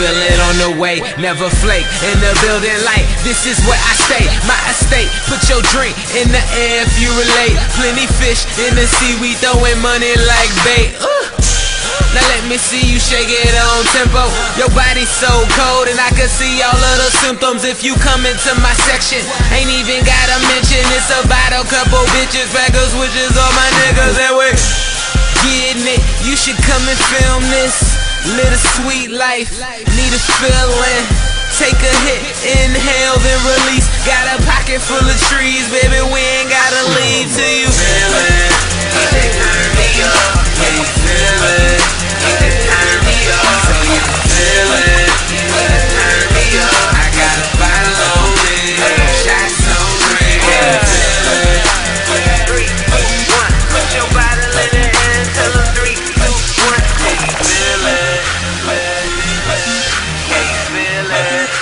the way, never flake. In the building light, this is what I stay My estate, put your drink in the air if you relate. Plenty fish in the sea, we throwing money like bait. Ooh. Now let me see you shake it on tempo. Your body's so cold, and I can see all of the symptoms if you come into my section. Ain't even gotta mention it's about a couple bitches, baggers, witches, all my niggas, and we getting it. You should come and film this. Live a sweet life, need a feeling. Take a hit, inhale, then release. Got a pocket full of trees, baby. We ain't gotta leave till you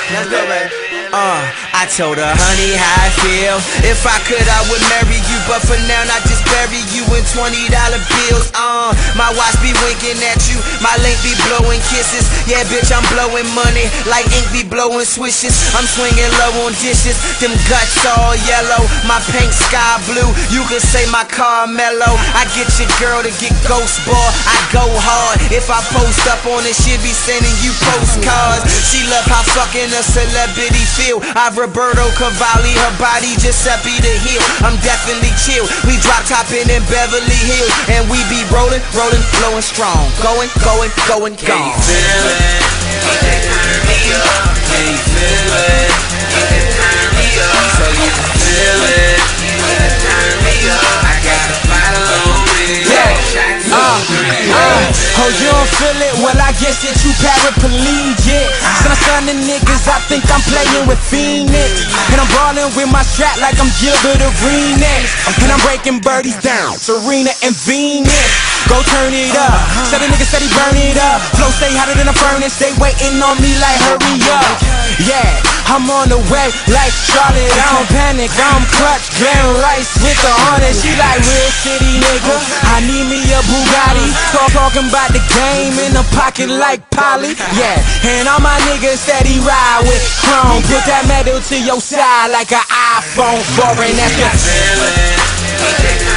Let's go. Uh, I told her, honey, how I feel. If I could, I would marry you, but for now, I just bury you in twenty dollar bills. Uh, my watch be winking at you, my link be blowing kisses. Yeah, bitch, I'm blowing money like ink be blowing swishes. I'm swinging low on dishes, them guts all yellow, my paint sky blue. You could say my car mellow. I get your girl to get ghost ball. I go hard. If I post up on it, she'll be sending you postcards. She love how fucking a celebrity feel. I've Roberto Cavalli, her body Giuseppe the heel. I'm definitely chill. We drop topping in Beverly Hills, and we be rolling, rolling, flowing strong. Going, going, going, Can you gone. feel it? Turn me up. Can you feel it? Turn me up. So you can feel it. Turn me up. I got a bottle on me. Yeah. Uh, uh, oh, you don't feel it? Well, I guess that you paraplegic. Son son of niggas, I think I'm playing with Phoenix. And I'm brawling with my strap like I'm Gilbert Arenas. And I'm breaking birdies down, Serena and Venus. Go turn it up. Said a nigga said he burn it up. Flow stay hotter than a furnace. They waiting on me like hurry up. Yeah, I'm on the way like Charlotte. I don't panic, I'm clutch. Glen Rice with the honor. She like real city nigga. I need me a Bugatti. Talk, talking about the game in the pocket like Polly. Yeah, and all my niggas steady ride with chrome. Put that metal to your side like an iPhone foreign. That's the Feel